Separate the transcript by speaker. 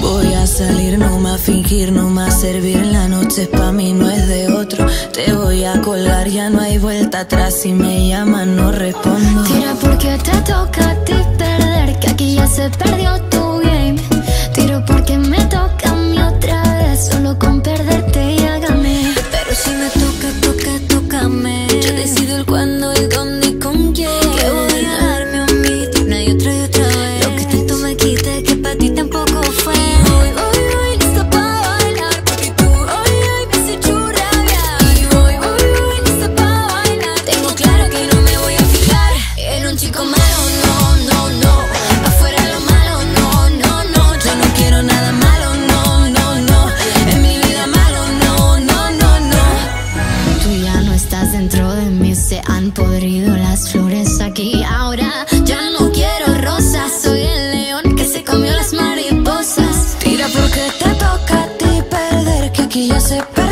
Speaker 1: Voy a salir, no más fingir, no más servir. La noche pa' mí no es de otro. Te voy a colgar, ya no hay vuelta atrás. Si me llaman, no respondo.
Speaker 2: Tira porque te toca a ti perder, que aquí ya se perdió tu dentro de mí, se han podrido las flores aquí. Ahora ya no quiero rosas, soy el león que se comió las mariposas.
Speaker 1: Tira porque te toca a ti perder, que aquí ya se perdió